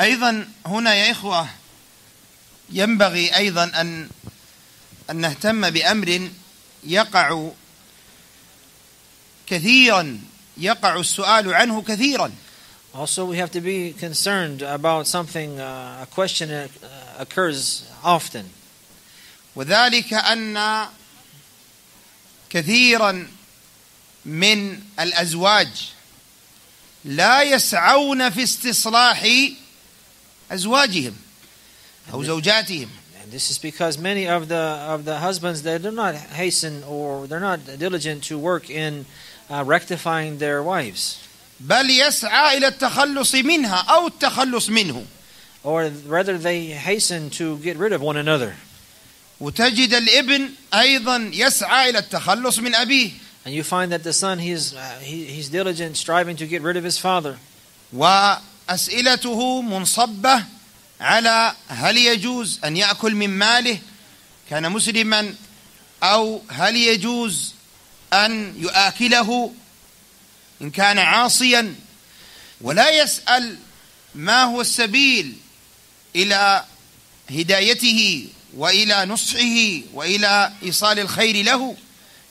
أيضا هنا يا إخوة ينبغي أيضا أن أن نهتم بأمر يقع كثيرا يقع السؤال عنه كثيرا Also, we have to be concerned about something, uh, a question that uh, occurs often. وذلك أن كثيرا من الأزواج لا يسعون في استصلاح أزواجهم أو زوجاتهم And this is because many of the of the husbands they do not hasten or they're not diligent to work in uh, rectifying their wives, بل يسعى إلى التخلص منها أو التخلص منه or rather they hasten to get rid of one another. وتجد الابن أيضا يسعى إلى التخلص من أبيه And you find that the son he's uh, he, he's diligent, striving to get rid of his father. أسئلته منصبة على هل يجوز أن يأكل من ماله كان مسلما أو هل يجوز أن ياكله إن كان عاصيا. ولا يسأل ما هو السبيل إلى هدايته وإلى نصحه وإلى إيصال الخير له.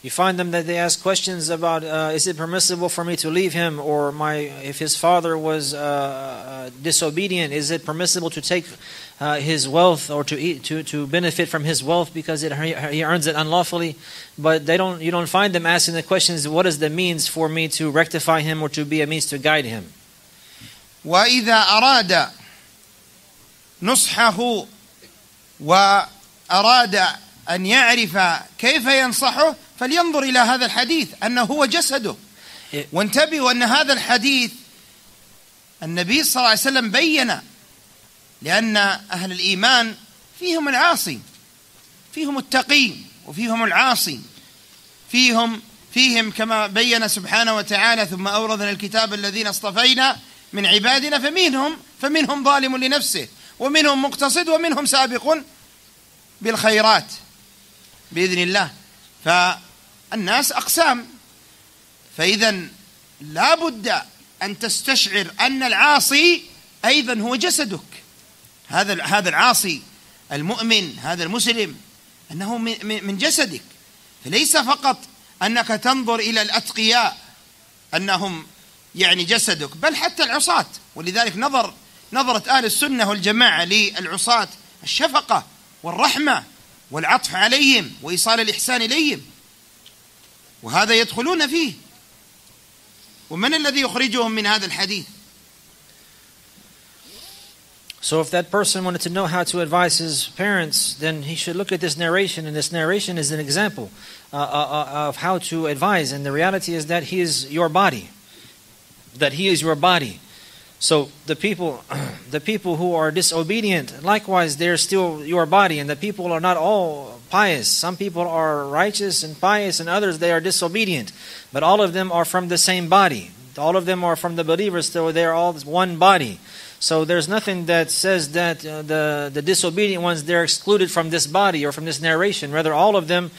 You find them that they ask questions about uh, is it permissible for me to leave him, or my if his father was uh, uh, disobedient, is it permissible to take uh, his wealth or to eat to, to benefit from his wealth because it, he earns it unlawfully? But they don't. You don't find them asking the questions. What is the means for me to rectify him or to be a means to guide him? وإذا أراد نصحه وأراد أن يعرف كيف ينصحه فلينظر إلى هذا الحديث أنه هو جسده إيه. وانتبهوا أن هذا الحديث النبي صلى الله عليه وسلم بين لأن أهل الإيمان فيهم العاصي فيهم التقي وفيهم العاصي فيهم فيهم كما بين سبحانه وتعالى ثم أورثنا الكتاب الذين اصطفينا من عبادنا فمنهم فمنهم ظالم لنفسه ومنهم مقتصد ومنهم سابق بالخيرات بإذن الله فالناس أقسام. فإذا لا بد أن تستشعر أن العاصي أيضا هو جسدك. هذا هذا العاصي المؤمن هذا المسلم أنه من جسدك. فليس فقط أنك تنظر إلى الأتقياء أنهم يعني جسدك بل حتى العصاة. ولذلك نظر نظرت أهل السنة والجماعة للعصاة الشفقة والرحمة والعطف عليهم وإيصال الإحسان إليهم. وهذا يدخلون فيه ومن الذي يخرجهم من هذا الحديث So, if that person wanted to know how to advise his parents, then he should look at this narration, and this narration is an example uh, uh, of how to advise. And the reality is that he is your body, that he is your body. So the people, the people who are disobedient, likewise, they're still your body, and the people are not all pious. Some people are righteous and pious, and others they are disobedient. But all of them are from the same body. All of them are from the believers, so they're all one body. So there's nothing that says that uh, the the disobedient ones they're excluded from this body or from this narration. Rather, all of them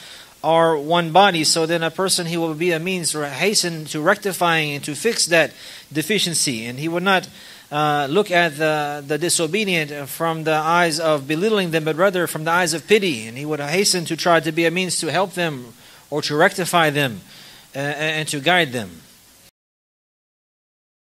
are one body. So then a person he will be a means to hasten to rectifying and to fix that deficiency, and he would not. Uh, look at the, the disobedient from the eyes of belittling them, but rather from the eyes of pity. And he would hasten to try to be a means to help them or to rectify them uh, and to guide them.